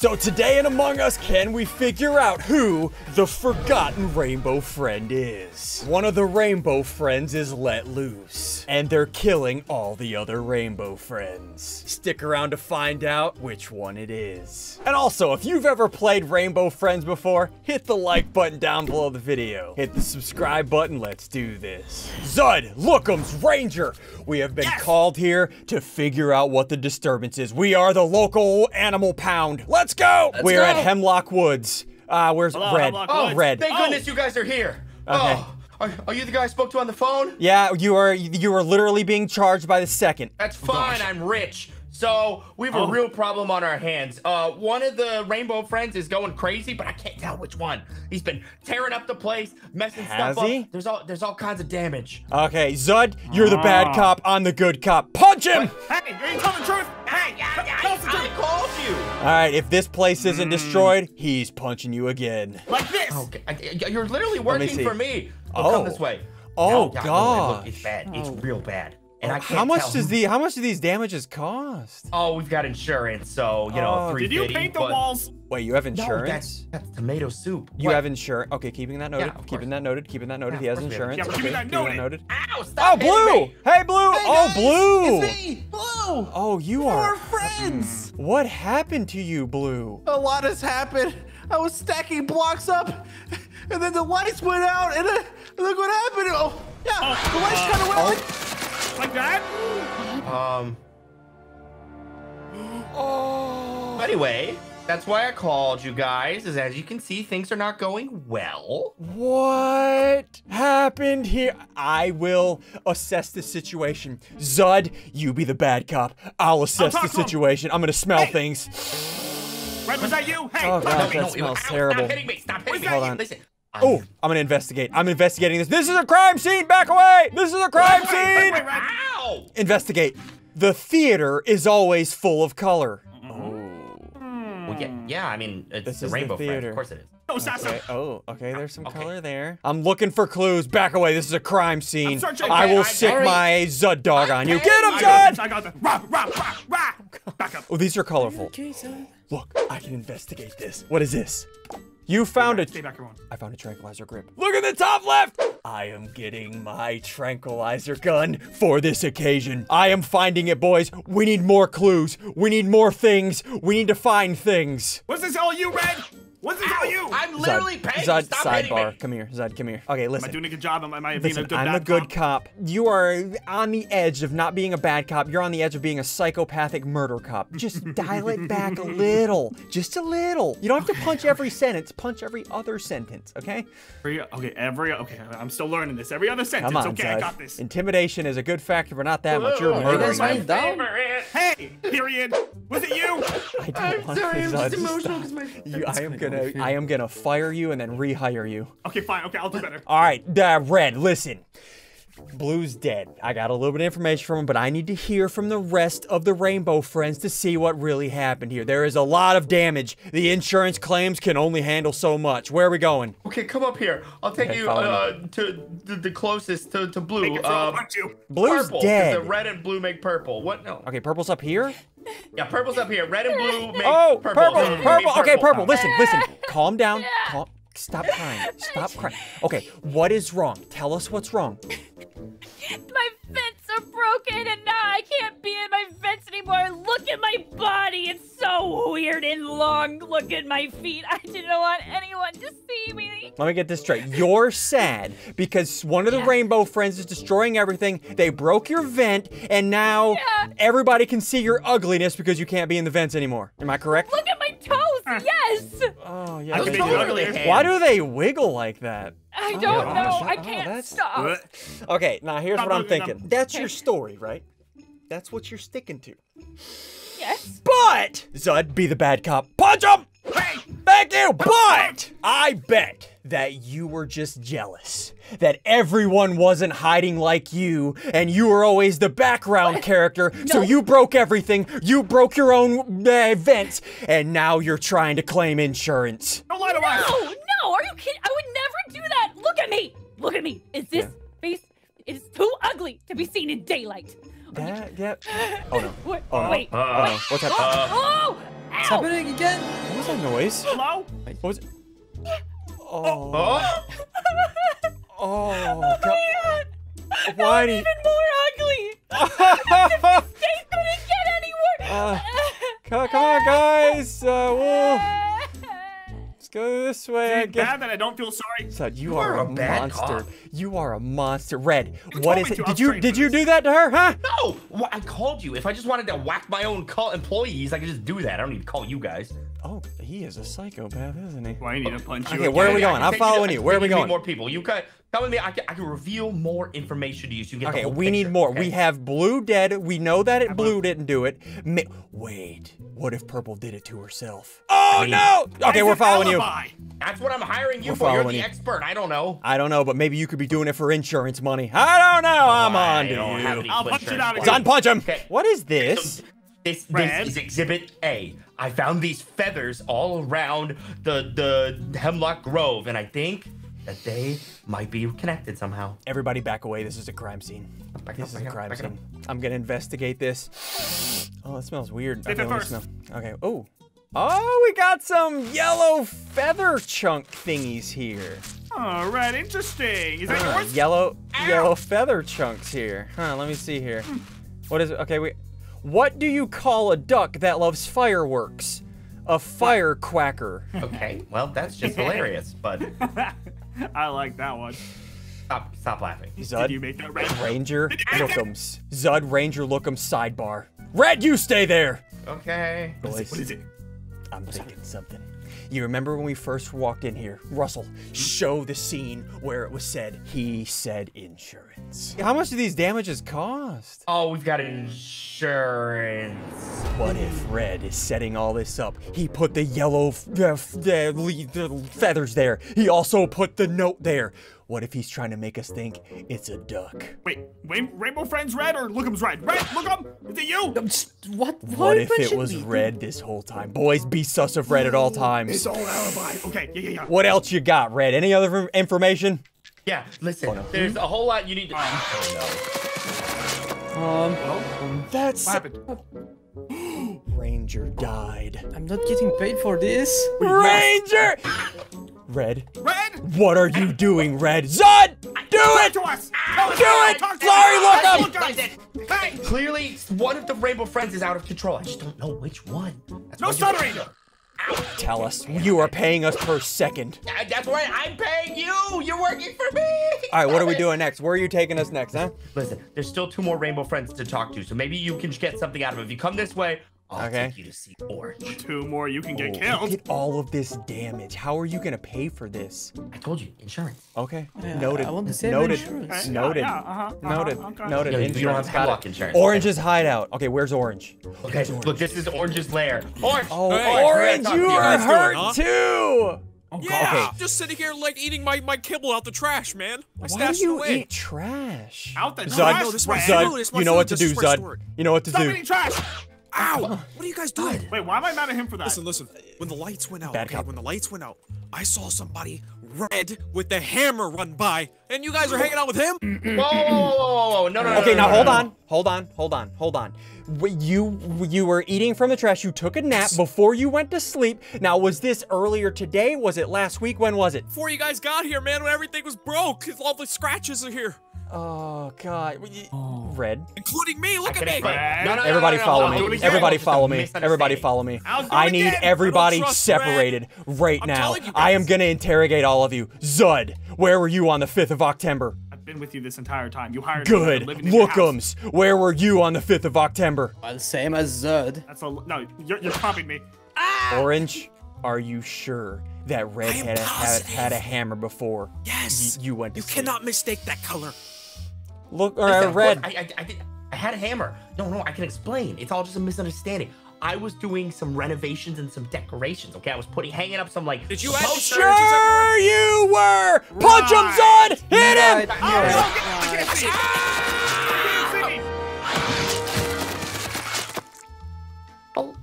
So today in Among Us, can we figure out who the forgotten rainbow friend is? One of the rainbow friends is let loose, and they're killing all the other rainbow friends. Stick around to find out which one it is. And also, if you've ever played Rainbow Friends before, hit the like button down below the video. Hit the subscribe button, let's do this. Zud, Lookums, Ranger, we have been called here to figure out what the disturbance is. We are the local animal pound. Let's go! We're at. Hemlock Woods. Uh, where's Hello, Red? Hemlock Oh, Woods. Red. Thank Oh. goodness you guys are here. Okay. Oh, are, are you the guy I spoke to on the phone? Yeah, you are you are literally being charged by the second. That's fine. I'm rich. So we have a Oh. real problem on our hands. Uh, one of the rainbow friends is going crazy, but I can't tell which one. He's been tearing up the place, messing Has stuff he? up. There's all there's all kinds of damage. Okay, Zud, you're the bad Ah. cop. I'm the good cop. Punch him! Hey, are you telling the truth? Hey, Yeah, yeah, tell us the I truth. called you. All right, if this place isn't destroyed, he's punching you again. Like this. Okay, you're literally me working see. for me. Oh, Oh. come this way. Oh, No, yeah, no. Look, it's bad. It's real bad. And I can't How much tell does who- the how much do these damages cost? Oh, we've got insurance, so you know, Oh, three Did you paint the walls? Wait, you have No, insurance? that's that's tomato soup. you What? have insurance. Okay, keeping that noted. Yeah, keeping course. that noted. Keeping that noted. Yeah, he has of course we have insurance. Yeah, but keeping that keeping noted. Ow! Oh, Stop hitting Blue! me. Hey, Blue! oh, Blue! It's me! Blue! Oh, you We're are. friends! What happened to you, Blue? A lot has happened. I was stacking blocks up, and then the lights went out, and, uh, and look what happened. Oh, yeah, the lights kind of went like. Like that? Um. Oh. Anyway, that's why I called you guys. Is as you can see, things are not going well. What happened here? I will assess the situation. Zud, you be the bad cop. I'll assess talk the situation. I'm gonna smell Hey. things. Red, was that you? Hey, Oh, fuck gosh, me. that it- smells ow, terrible. Stop hitting me! Stop hitting me! Hold on. Listen. Oh, I'm- I'm gonna investigate. I'm investigating this. This is a crime scene. Back away. This is a crime Wait, wait, scene. wait, wait. Ow! Investigate. The theater is always full of color. Oh. Well, yeah, yeah. I mean, it's This the is the rainbow friend. theater. Of course it is. Oh, no, Sasso. Okay. Oh, okay. There's some Okay. color there. I'm looking for clues. Back away. This is a crime scene. searching. I will I- sick Alright. my Zud dog on you. Okay, Get him, I got this. Zud! I got this. Rah, rah, rah, rah. Back up. Oh, these are colorful. Look, I can investigate this. What is this? You found a. Stay back, everyone. I found a tranquilizer grip. Look at the top left! I am getting my tranquilizer gun for this occasion. I am finding it, boys. We need more clues. We need more things. We need to find things. Was this all you, Red? Was this all you? I'm literally Zud, paying. Zud, Stop sidebar. me. Come here, Zud, come here. Okay, listen. Am I listen. doing a good job? Am I, am I being Listen, a good I'm a good cop? cop. You are on the edge of not being a bad cop. You're on the edge of being a psychopathic murder cop. Just dial it back a little. Just a little. You don't have to oh punch every sentence. Punch every other sentence, okay? Every, okay, every, okay, I'm still learning this. Every other sentence. Come on, okay, I got this. Intimidation is a good factor, but not that much. You're Whoa, murdering guys them. mind down? Favorite. Hey, period. Was it you? I don't I'm want sorry, I'm just emotional because my. You, I am gonna, I am gonna fire you and then rehire you. Okay, fine. Okay, I'll do better. All right, uh, Red, listen. Blue's dead. I got a little bit of information from him, but I need to hear from the rest of the Rainbow Friends to see what really happened here. There is a lot of damage. The insurance claims can only handle so much. Where are we going? Okay, come up here. I'll take Okay, you uh, to the, the closest to, to blue. Make it throw a Uh, you. Blue's purple. 'cause dead. The red and blue make purple. What? No. Okay, purple's up here. Yeah, purple's up here. Red and blue make Oh, purple. purple, So you purple. Okay, purple. Listen, listen. Calm down. Yeah. Calm. Stop crying. Stop crying. Okay, what is wrong? Tell us what's wrong. Vents. Look at my body. It's so weird and long. Look at my feet. I didn't want anyone to see me. Let me get this straight. You're sad because one of the Yeah. Rainbow Friends is destroying everything. They broke your vent, and now Yeah. everybody can see your ugliness because you can't be in the vents anymore. Am I correct? Look at my toes. Yes. Oh, yeah. I they can do. make you ugly. Why do they wiggle like that? I oh, don't gosh. know. I Oh, can't that's- stop. Okay, now here's Stop what I'm thinking. them. That's your story, right? That's what you're sticking to. Yes. But Zud, be the bad cop. Punch him! Hey, Thank you, but I bet that you were just jealous. That everyone wasn't hiding like you, and you were always the background character, so you broke everything, you broke your own uh, events, and now you're trying to claim insurance. don't lie to No, us. no. Are you kidding? I would never do that. Look at me. Look at me. Is this face? It is too ugly to be seen in daylight. Dad, yep. Oh no. What? Oh no. Wait. Uh, wait. What's happening? Oh! What's happening again? What was that noise? Hello? What was it? Oh. Oh, Oh. Oh my god! Why do you- even more ugly! They couldn't get any more! Uh, Come, come on, guys. Uh, go this way. I It's guess. bad that I don't feel sorry. Son, you, You are, are a, a monster. cop. You are a monster. Red, You what told is me it? to. Did you did you do that to her, huh? no! Well, I called you. If I just wanted to whack my own call employees, I could just do that. I don't need to call you guys. Oh, he is a psychopath, isn't he? Why I need to punch you? Okay, where are we going? I I'm following take you. Where are we going? More people. You can come with me. I can, I can reveal more information to you. So you get the Okay, whole we need more. okay? We have blue dead. We know that it blue didn't do it. Ma- Wait, what if purple did it to herself? Oh no! Okay, we're an following you. That's what I'm hiring you We're for. You're the you. expert. I don't know. I don't know, but maybe you could be doing it for insurance money. I don't know. I'm I on to don't have you. any I'll punch it out money. again. Son, punch him. Okay. What is this? This, Red. this is Exhibit A. I found these feathers all around the the Hemlock Grove, and I think that they might be connected somehow. Everybody back away. This is a crime scene. Back This up, is a up, crime scene. I'm gonna investigate this. Oh, that smells weird. Okay, it first. smell. Okay. Oh. Oh, we got some yellow feather chunk thingies here. All right, interesting. Is that Huh, yours? yellow yellow feather chunks here. Huh, let me see here. Hmm. What is it? Okay, wait. What do you call a duck that loves fireworks? A firecracker. Okay, well that's just hilarious. But I like that one. stop, stop laughing. Did you Zud, make that red? Ranger, Lookums. Zud, Ranger, Lookums, sidebar. Red, you stay there! Okay. Boys, What is it? I'm thinking something. You remember when we first walked in here? Russell, hmm? show the scene where it was said, he said insurance. How much do these damages cost? Oh, we've got insurance. What if Red is setting all this up? He put the yellow f- f- the feathers there. He also put the note there. What if he's trying to make us think it's a duck? Wait, Rain- Rainbow Friends red or Lookums red? Red, Look'em! Is it you? Um, What? Why What if it was me? Red this whole time? Boys, be sus of Red at all times. It's all alibi. Okay, yeah, yeah, yeah. What else you got, Red? Any other information? Yeah, listen. There's a whole lot you need to. Oh Um, That's What happened? Ranger died. I'm not getting paid for this. Ranger! Red, Red! what are you doing, Red? Zud! Do it! to us! Tell us Do why. it! Talk Sorry, Look up! Hey! Clearly, one of the Rainbow Friends is out of control. I just don't know which one. That's No why stuttering! Tell us. You are paying us per second. That's right. I'm paying you. You're working for me. All right, what are we doing next? Where are you taking us next, huh? Listen, there's still two more Rainbow Friends to talk to, so maybe you can get something out of it. If you come this way, I'll Okay. take you to see Orange. Two more, you can get Oh, killed. Look at all of this damage. How are you gonna pay for this? I told you, insurance. Okay. Yeah, Noted. I want the same Noted. insurance. Noted. yeah, uh-huh, uh-huh, Noted. okay. Noted. Yeah, you don't Insurance. have Got insurance. Orange's hideout. Okay, where's Orange? Okay, look, this is Orange's lair. Orange. Oh, Hey, Orange, talk you you. are guys doing, hurt huh? too. Yeah, Okay. just sitting here like eating my, my kibble out the trash, man. I Why do you away. eat trash? Out the Zud, trash, no, this is my Red. food. Zud, you know what to do, Zud. You know what to do. Stop eating trash! Ow! What are you guys doing? Wait, why am I mad at him for that? Listen, listen. When the lights went out, Bad okay, cop. when the lights went out, I saw somebody red with the hammer run by, and you guys are hanging out with him? Whoa, whoa, whoa, whoa, whoa, no, no, no. Okay, no, now no, hold no. on, hold on, hold on, hold on. You you were eating from the trash. You took a nap before you went to sleep. Now, was this earlier today? Was it last week? When was it? Before you guys got here, man, when everything was broke, all the scratches are here, Oh God, oh. Red. including me. Look Can at me. Red. No, no, no, Everybody no, no, follow no, do me. Everybody follow me. Everybody follow me. I'll do it I need again. everybody I don't trust separated right I'm now. I am gonna interrogate all of you. Zud, where were you on the 5th of October? I've been with you this entire time. You hired me Good. live in your house. Lookums, where were you on the 5th of October? Well, same as Zud. That's a no. You're you're copying me. Ah! Orange, are you sure that Red had a, had, had a hammer before? Yes. Y- you went to You sleep? cannot mistake that color. Look, or Listen, uh, of course, I, I, I, did, I had a hammer. No, no, I can explain. It's all just a misunderstanding. I was doing some renovations and some decorations. Okay, I was putting, hanging up some like. Did you add. Sure you were! Punch him, Right. Zud! Hit him! Right, Oh, right, no, get- I can't see. I can't see. Oh,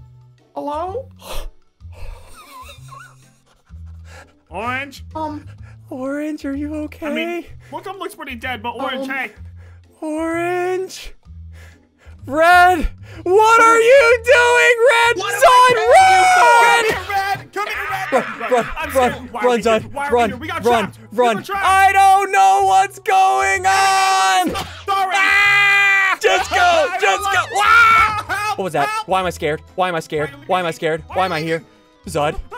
hello? Orange. Um, Orange, are you okay? I mean, Lookums looks pretty dead, but Orange, Um, hey. Orange! Red! What are you doing, Red? Zud, run! Red, come here, Red. Run, run, I'm run, scared. Why are run, we Zud, here? Why are we run. We got run, trapped. Run. were. I don't know what's going on! Sorry. Ah! Just go, just go. Ah! Help, What was that? help. Why am I scared? Why am I scared? Why am I scared? Why am I here? Zud.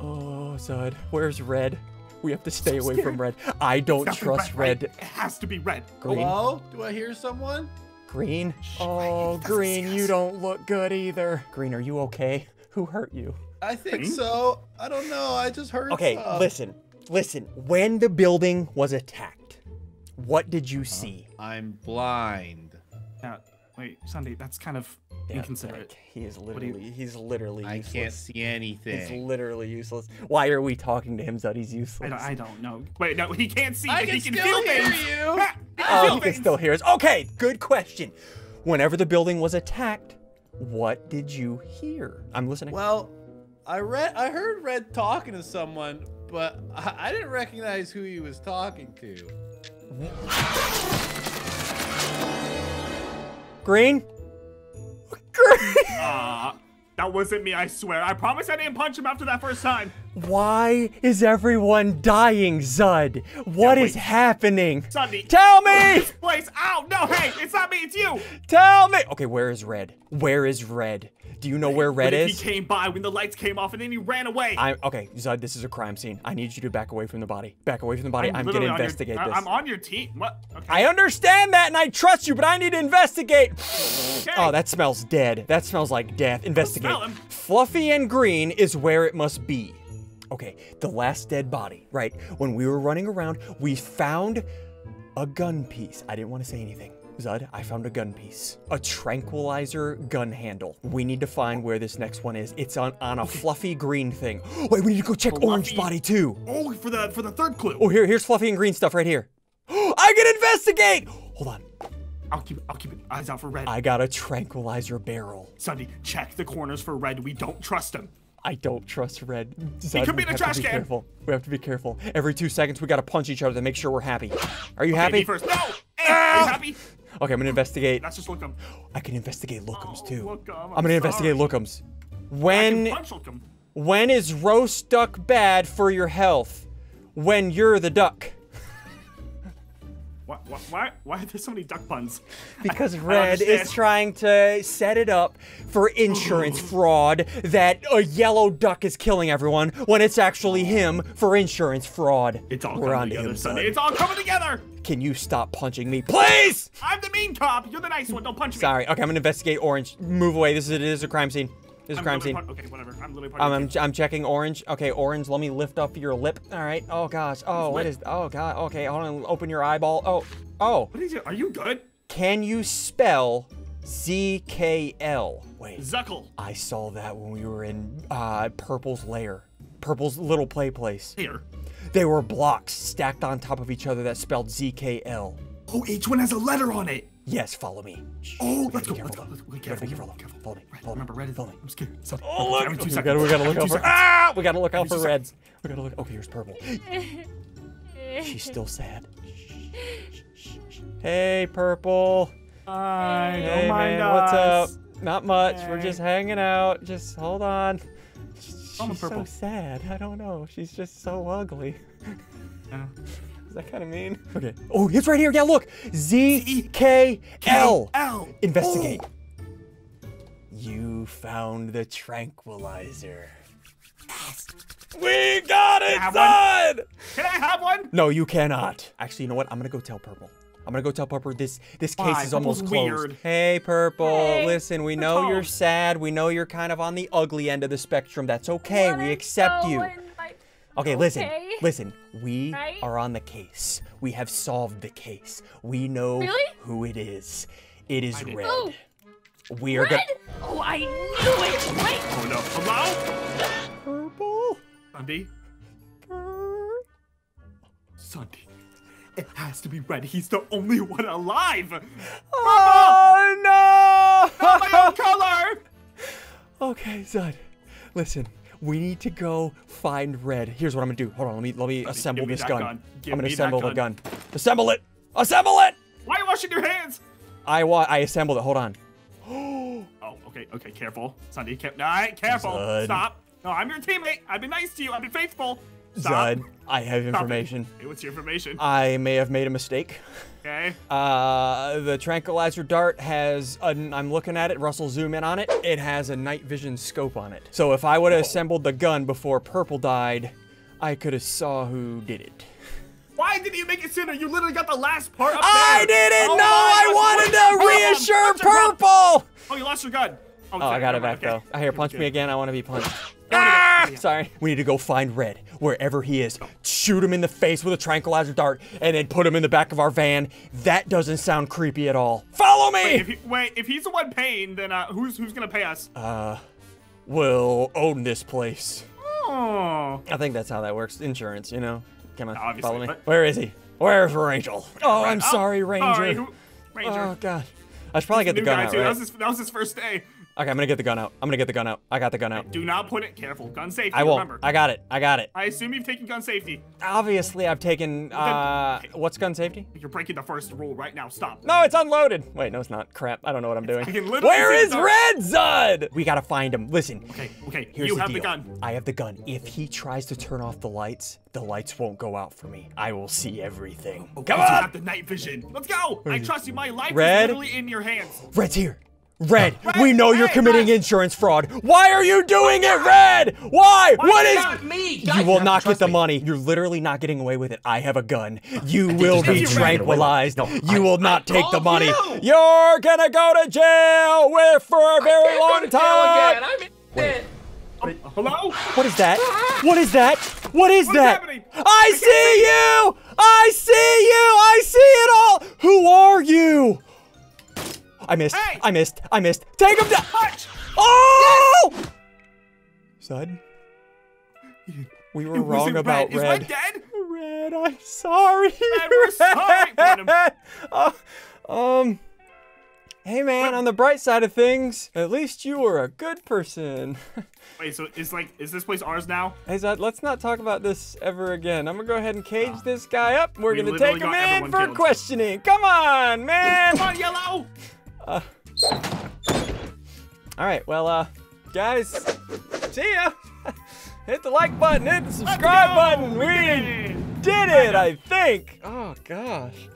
Oh, Zud. Where's Red? We have to stay away from Red. I don't Gotta be trust right? Red. It has to be red. Green. Hello? Do I hear someone? Green. Oh, Green, you don't look good either. Green, are you okay? Who hurt you? I think Green? so. I don't know. I just heard. Okay, stuff. listen. Listen. When the building was attacked, what did you uh-huh. see? I'm blind. Wait, SSundee, that's kind of inconsiderate. like, he is do you- literally, he's literally I useless. can't see anything. He's literally useless. Why are we talking to him, Zud? He's I useless. don't, I don't know. Wait, no, he can't see, I but he can can still feel hear things. you. Ha! Can Oh, feel he can still hear us. Okay, good question. Whenever the building was attacked, what did you hear? I'm listening. Well, I read. I heard Red talking to someone, but I, I didn't recognize who he was talking to. Green? Green? Uh, that wasn't me, I swear. I promise I didn't punch him after that first time. Why is everyone dying, Zud? What Yeah, is happening? SSundee. Tell me! Place. Ow, no, hey, it's not me, it's you. Tell me! Okay, where is Red? Where is Red? Do you know where Red if is? He came by when the lights came off and then he ran away. I'm okay, Zud. This is a crime scene. I need you to back away from the body. Back away from the body. I'm, literally gonna on your- investigate this. I'm on your team. What? Okay. I understand that, and I trust you, but I need to investigate. Okay. Oh, that smells dead. That smells like death. Investigate. Fluffy and green is where it must be. Okay, the last dead body, right? When we were running around, we found a gun piece. I didn't want to say anything. Zud, I found a gun piece. A tranquilizer gun handle. We need to find where this next one is. It's on, on a fluffy green thing. Wait, we need to go check orange body too. Oh, for the for the third clue. Oh, here, here's fluffy and green stuff right here. I can investigate! Hold on. I'll keep I'll keep eyes out for red. I got a tranquilizer barrel. SSundee, check the corners for red. We don't trust him. I don't trust Red. Zud, could be in a trash can. Careful. We have to be careful. Every two seconds, we gotta punch each other to make sure we're happy. Are you Okay, happy? me first. No. Hey, are you happy? Okay, I'm gonna investigate. Let's just look him. I can investigate lookums Oh, too. Lookum, I'm, I'm gonna investigate lookums. When can punch look him. when is roast duck bad for your health? When you're the duck. Why, why, why, why are there so many duck puns? Because Red is trying to set it up for insurance fraud that a yellow duck is killing everyone when it's actually him for insurance fraud. It's all We're coming on together, SSundee. It's all coming together. Can you stop punching me, please? I'm the mean cop. You're the nice one. Don't punch me. Sorry. Okay, I'm gonna investigate Orange. Move away. This is it is a crime scene. This is a I'm crime scene. okay, whatever. I'm literally part Um, I'm, I'm checking Orange. Okay, Orange. Let me lift up your lip. All right. Oh gosh. Oh, what is? Oh god. Okay, hold on. Open your eyeball. Oh. Oh. What is it? Are you good? Can you spell ZKL? Wait. Zuckle. I saw that when we were in uh, Purple's lair. Purple's little play place. Here. They were blocks stacked on top of each other that spelled ZKL. Oh, each one has a letter on it. Yes, follow me. Shh, Oh, we let's gotta go. be Let's go. Let's go. We gotta be careful. Follow me. Red, Follow remember, red is. Follow me. I'm scared. SSundee, Oh, look. every two we seconds. gotta, we gotta look Every out for. Ah! We gotta look out for two red. We gotta look. Okay, here's purple. She's still sad. Hey, purple. Hi, Hey, don't mind man, what's up? Not much. We're just hanging out. Just hold on. She's I'm a so sad. I don't know. She's just so ugly. Yeah. Is that kind of mean? Okay. Oh, it's right here. Yeah, look. Z K L. L. Investigate. Oh. You found the tranquilizer. We got it, son! Can I have one? No, you cannot. Actually, you know what? I'm gonna go tell Purple. I'm gonna go tell Purple this this case Why? is almost Purple's closed. weird. Hey, Purple. Hey, Listen, we know you're home. sad. We know you're kind of on the ugly end of the spectrum. That's okay. What we is accept you. going my- Okay, listen. Okay. Listen. We Right? are on the case. We have solved the case. We know Really? who it is. It is did. red. Oh, We are red? gonna. Oh, I knew it. Wait. Oh no. Hello? Purple. SSundee. SSundee. It has to be red. He's the only one alive. Oh no! Not My own color. Okay, Zud. Listen, we need to go find Red. Here's what I'm gonna do. Hold on, let me let me assemble give me this gun. gun. I'm gonna assemble the gun. gun. Assemble it! Assemble it! Why are you washing your hands? I wa- I assembled it. Hold on. Oh, okay, okay, careful. SSundee, care- all right, careful. Zud. Stop. No, I'm your teammate. I've been nice to you. I've been faithful. Stop. Zud, I have information. Hey, what's your information? I may have made a mistake. okay. Uh, the tranquilizer dart has, i I'm looking at it, Russell zoom in on it, it has a night vision scope on it. So if I would have assembled the gun before Purple died, I could have saw who did it. Why didn't you make it sooner? You literally got the last part up I there. didn't Oh know I wanted to reassure what's your gun? Purple! Oh, you lost your gun. Oh, I got it back okay. though. I hear punch me again, I want to be punched. Sorry. We need to go find Red, wherever he is. Shoot him in the face with a tranquilizer dart, and then put him in the back of our van. That doesn't sound creepy at all. Follow me! Wait, if, he, wait, if he's the one paying, then uh, who's who's gonna pay us? Uh, We'll own this place. oh. I think that's how that works. Insurance, you know? Come on, Obviously, follow me. Where is he? Where's Rachel? Oh, I'm Oh, sorry, Ranger. Sorry, who, Ranger. Oh, God. I should probably get the gun out, too. That, was his, that was his first day. Okay, I'm gonna get the gun out. I'm gonna get the gun out. I got the gun out. Do not put it. Careful. Gun safety. I won't. Remember. I got it. I got it. I assume you've taken gun safety. Obviously, I've taken, uh, what's gun safety? You're breaking the first rule right now. Stop. No, it's unloaded. Wait, no, it's not. Crap. I don't know what I'm doing. I can literally Where is. Red Zud? We gotta find him. Listen. Okay, okay. Here's you the have deal. the gun. I have the gun. If he tries to turn off the lights, the lights won't go out for me. I will see everything. Come Come You on! have the night vision. Let's go. I trust you. My life Red? is literally in your hands. Red's here. Red, Red, we know you're committing Red. insurance fraud. Why are you doing it, Red? Why? what is? Not me. You will not get the me. money. You're literally not getting away with it. I have a gun. You will be to try to get away with it. tranquilized. No, you I- will not I take the money. you. You're gonna go to jail with for a very Can't long go to jail time. again. I'm innocent. Hello? What is that? Ah. What is that? What is What is that? happening? I see you! I see you! I see it all! Who are you? I missed. Hey! I missed. I missed. Take him down! Punch! Oh! Zud? We were It wrong about Red. Is Red. Red dead? Red, I'm sorry. Red, we're sorry for him. Uh, um. Hey man, on the bright side of things, at least you were a good person. Wait, so is like, is this place ours now? Hey Zud, let's not talk about this ever again. I'm gonna go ahead and cage this guy up. We're We gonna take him in for killed. questioning. Come on, man. Come on, Yellow! All right, well, uh, guys, see ya. hit the like button, hit the subscribe button. We We did it. did it, I think. Oh gosh.